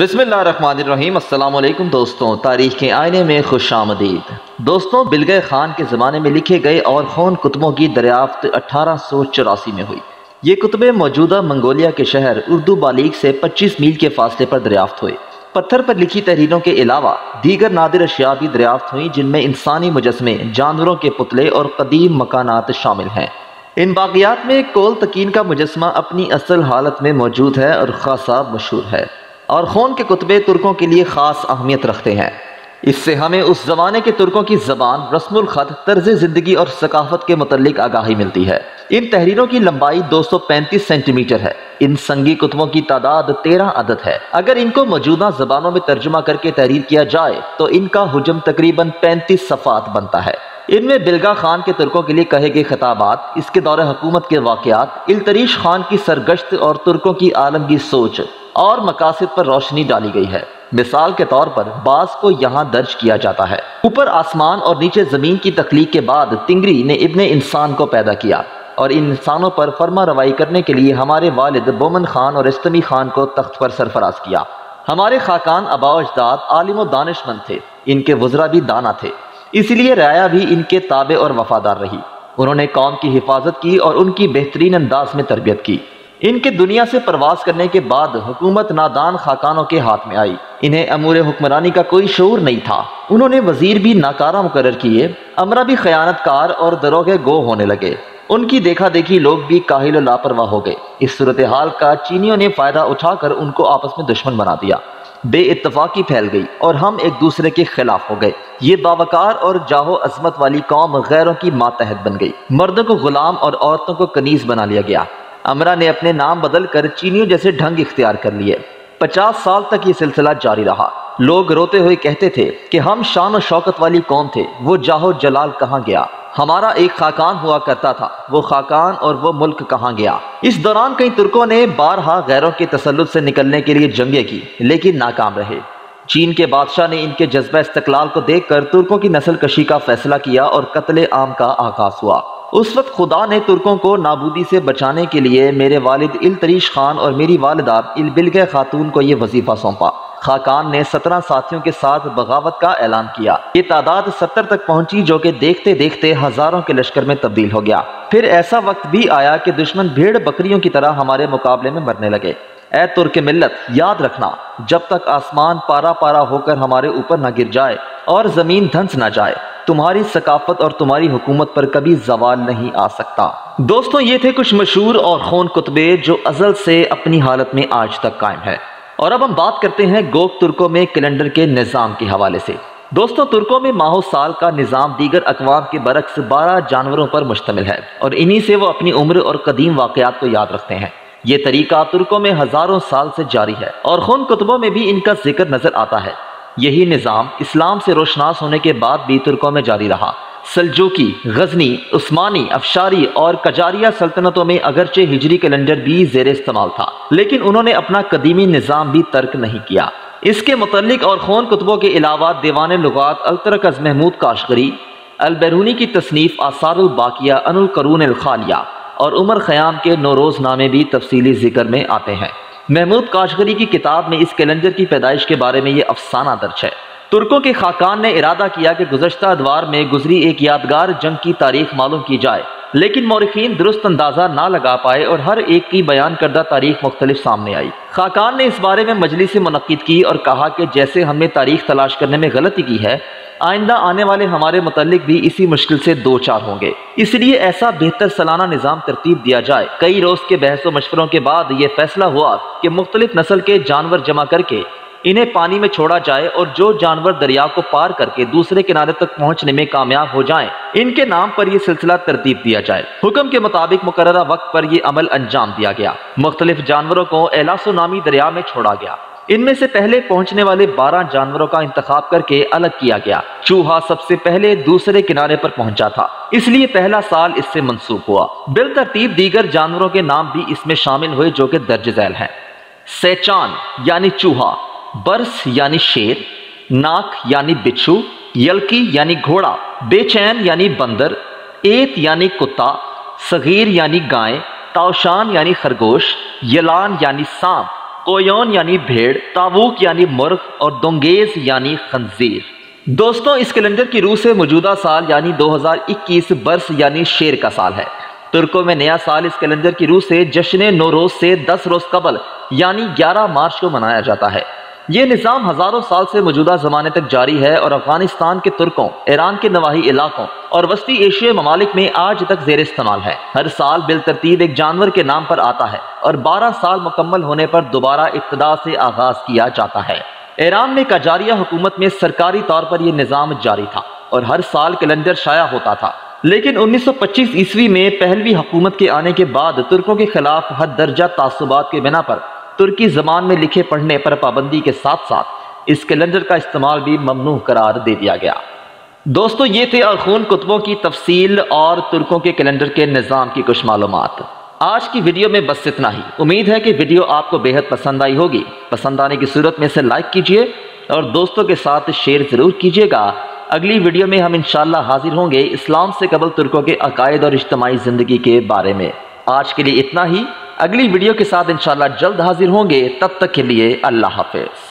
بسم اللہ الرحمن الرحیم۔ السلام علیکم دوستوں، تاریخ کے آئینے میں خوش آمدید۔ دوستوں بلگے خان کے زمانے میں لکھے گئے اور خون کتبوں کی دریافت اٹھارہ سو چوراسی میں ہوئی۔ یہ کتبے موجودہ منگولیا کے شہر اردو بالیگ سے پچیس میل کے فاصلے پر دریافت ہوئے۔ پتھر پر لکھی تحریروں کے علاوہ دیگر نادر اشیاء بھی دریافت ہوئیں جن میں انسانی مجسمے، جانوروں کے پتلے اور قدیم مکانات شامل ہیں۔ ان باقیات میں کول تکین کا مجسمہ اپنی اصل حالت میں موجود ہے اور خاصا مشہور ہے۔ اور خون کے کتبے ترکوں کے لیے خاص اہمیت رکھتے ہیں۔ اس سے ہمیں اس زمانے کے ترکوں کی زبان، رسم الخط، طرز زندگی اور ثقافت کے متعلق آگاہی ملتی ہے۔ ان تحریروں کی لمبائی دو سو پینتیس سینٹی میٹر ہے۔ ان سنگی کتبوں کی تعداد تیرہ عدد ہے۔ اگر ان کو موجودہ زبانوں میں ترجمہ کر کے تحریر کیا جائے، تو ان کا حجم تقریباً پینتیس صفات بنتا ہے۔ ان میں بلگا خان کے ترکوں کے لیے کہے گئے خطابات، اس کے دور حکومت کے واقعات، التریش خان کی سرگشت اور ترکوں کی عالمگی سوچ اور مقاصد پر روشنی ڈالی گئی ہے۔ مثال کے طور پر بعض کو یہاں درج کیا جاتا ہے۔ اوپر آسمان اور نیچے زمین کی تخلیق کے بعد تنگری نے ابن انسان کو پیدا کیا اور ان انسانوں پر فرما روائی کرنے کے لیے ہمارے والد بومن خان اور استمی خان کو تخت پر سرفراز کیا۔ ہمارے خاکان ابا اجداد عالم و دانش مند تھے۔ ان کے وزرا بھی دانا تھے۔ اس لیے رایا بھی ان کے تابع اور وفادار رہی۔ انہوں نے قوم کی حفاظت کی اور ان کی بہترین انداز میں تربیت کی۔ ان کے دنیا سے پرواز کرنے کے بعد حکومت نادان خاکانوں کے ہاتھ میں آئی۔ انہیں امور حکمرانی کا کوئی شعور نہیں تھا۔ انہوں نے وزیر بھی ناکارہ مقرر کیے، امرہ بھی خیانت کار اور دروگے گو ہونے لگے۔ ان کی دیکھا دیکھی لوگ بھی کاہل و لاپرواہ ہو گئے۔ اس صورتحال کا چینیوں نے فائدہ اٹھا کر ان کو آپس میں دشمن بنا دیا۔ بے اتفاقی پھیل گئی اور ہم ایک دوسرے کے خلاف ہو گئے۔ یہ باوکار اور جاہو عظمت والی قوم غیروں کی ماتحت بن گئی۔ مردوں کو غلام اور عورتوں کو کنیز بنا لیا گیا۔ امرا نے اپنے نام بدل کر چینیوں جیسے ڈھنگ اختیار کر لیے۔ پچاس سال تک یہ سلسلہ جاری رہا۔ لوگ روتے ہوئے کہتے تھے کہ ہم شان و شوکت والی قوم تھے، وہ جاہو جلال کہاں گیا؟ ہمارا ایک خاکان ہوا کرتا تھا، وہ خاکان اور وہ ملک کہاں گیا؟ اس دوران کئی ترکوں نے بارہا غیروں کے تسلط سے نکلنے کے لیے جنگیں کی، لیکن ناکام رہے۔ چین کے بادشاہ نے ان کے جذبہ استقلال کو دیکھ کر ترکوں کی نسل کشی کا فیصلہ کیا اور قتل عام کا آغاز ہوا۔ اس وقت خدا نے ترکوں کو نابودی سے بچانے کے لیے میرے والد التریش خان اور میری والدہ البلگ خاتون کو یہ وظیفہ سونپا۔ خاکان نے سترہ ساتھیوں کے ساتھ بغاوت کا اعلان کیا۔ یہ تعداد ستر تک پہنچی جو کہ دیکھتے دیکھتے ہزاروں کے لشکر میں تبدیل ہو گیا۔ پھر ایسا وقت بھی آیا کہ دشمن بھیڑ بکریوں کی طرح ہمارے مقابلے میں مرنے لگے۔ اے ترک ملت، یاد رکھنا، جب تک آسمان پارا پارا ہو کر ہمارے اوپر نہ گر جائے اور زمین دھنس نہ جائے تمہاری ثقافت اور تمہاری حکومت پر کبھی زوال نہیں آ سکتا۔ دوستوں، یہ تھے کچھ مشہور اور خون کتبے جو ازل سے اپنی حالت میں آج تک قائم ہے اور اب ہم بات کرتے ہیں گوک ترکوں میں کیلنڈر کے نظام کے حوالے سے۔ دوستوں، ترکوں میں ماہو سال کا نظام دیگر اقوام کے برعکس بارہ جانوروں پر مشتمل ہے۔ اور انہی سے وہ اپنی عمر اور قدیم واقعات کو یاد رکھتے ہیں۔ یہ طریقہ ترکوں میں ہزاروں سال سے جاری ہے اور خون کتبوں میں بھی ان کا ذکر نظر آتا ہے۔ یہی نظام اسلام سے روشناس ہونے کے بعد بھی ترکوں میں جاری رہا۔ سلجوکی، غزنی، عثمانی، افشاری اور کجاریہ سلطنتوں میں اگرچہ ہجری کیلنڈر بھی زیر استعمال تھا، لیکن انہوں نے اپنا قدیمی نظام بھی ترک نہیں کیا۔ اس کے متعلق اور خون کتبوں کے علاوہ دیوان لغات الترک محمود کاشگری البیرونی کی تصنیف آثار الباقیہ ان القرون الخالیہ اور عمر خیام کے نوروز نامے بھی تفصیلی ذکر میں آتے ہیں۔ محمود کاشگری کی کتاب میں اس کیلنڈر کی پیدائش کے بارے میں یہ افسانہ درج ہے۔ ترکوں کے خاکان نے ارادہ کیا کہ گزشتہ ادوار میں گزری ایک یادگار جنگ کی تاریخ معلوم کی جائے، لیکن مورخین درست اندازہ نہ لگا پائے اور ہر ایک کی بیان کردہ تاریخ مختلف سامنے آئی۔ خاکان نے اس بارے میں مجلس منعقد کی اور کہا کہ جیسے ہم نے تاریخ تلاش کرنے میں غلطی کی ہے آئندہ آنے والے ہمارے متعلق بھی اسی مشکل سے دو چار ہوں گے۔ اس لیے ایسا بہتر سالانہ نظام ترتیب دیا جائے۔ کئی روز کے بحث و مشوروں کے بعد یہ فیصلہ ہوا کہ مختلف نسل کے جانور جمع کر کے انہیں پانی میں چھوڑا جائے اور جو جانور دریا کو پار کر کے دوسرے کنارے تک پہنچنے میں کامیاب ہو جائیں، ان کے نام پر یہ سلسلہ ترتیب دیا جائے۔ حکم کے مطابق مقررہ وقت پر یہ عمل انجام دیا گیا۔ مختلف جانوروں کو ایلاسو نامی دریا میں چھوڑا گیا۔ ان میں سے پہلے پہنچنے والے بارہ جانوروں کا انتخاب کر کے الگ کیا گیا۔ چوہا سب سے پہلے دوسرے کنارے پر پہنچا تھا۔ اس لیے پہلا سال اس سے منسوخ ہوا۔ بل ترتیب دیگر جانوروں کے نام بھی اس میں شامل ہوئے جو کہ درج ذیل ہیں۔ سیچان یعنی چوہا، برس یعنی شیر، ناک یعنی بچھو، یلکی یعنی گھوڑا بے چین یعنی بندر، ایت یعنی کتا، صغیر یعنی گائیں تاؤشان یعنی خرگوش، یلان یعنی سانپ کویون یعنی بھیڑ تاووک یعنی مرغ اور دونگیز یعنی خنزیر۔ دوستوں اس کیلنڈر کی روح سے موجودہ سال یعنی دو ہزار اکیس برس یعنی شیر کا سال ہے۔ ترکوں میں نیا سال اس کیلنڈر کی روح سے جشن نوروز سے دس روز قبل یعنی گیارہ مارچ کو منایا جاتا ہے۔ یہ نظام ہزاروں سال سے موجودہ زمانے تک جاری ہے اور افغانستان کے ترکوں، ایران کے نواحی علاقوں اور وسطی ایشیا ممالک میں آج تک زیر استعمال ہے۔ ہر سال بالترتیب ایک جانور کے نام پر آتا ہے اور بارہ سال مکمل ہونے پر دوبارہ ابتدا سے آغاز کیا جاتا ہے۔ ایران میں کجاریہ حکومت میں سرکاری طور پر یہ نظام جاری تھا اور ہر سال کیلنڈر شائع ہوتا تھا۔ لیکن انیس سو پچیس عیسوی میں پہلوی حکومت کے آنے کے بعد ترکوں کے خلاف حد درجہ تعصبات کے بنا پر ترکی زبان میں لکھے پڑھنے پر پابندی کے ساتھ ساتھ اس کیلنڈر کا استعمال بھی ممنوع قرار دے دیا گیا۔ دوستو، یہ تھے ارخون کتبوں کی تفصیل اور ترکوں کے کیلنڈر کے نظام کی کچھ معلومات۔ آج کی ویڈیو میں بس اتنا ہی۔ امید ہے کہ ویڈیو آپ کو بہت پسند آئی ہوگی۔ پسند آنے کی صورت میں سے لائک کیجیے اور دوستوں کے ساتھ شیئر ضرور کیجیے گا۔ اگلی ویڈیو میں ہم انشاءاللہ حاضر ہوں گے اسلام سے قبل ترکوں کے عقائد اور اجتماعی زندگی کے بارے میں۔ آج کے لیے اتنا ہی۔ اگلی ویڈیو کے ساتھ انشاءاللہ جلد حاضر ہوں گے، تب تک کے لیے اللہ حافظ۔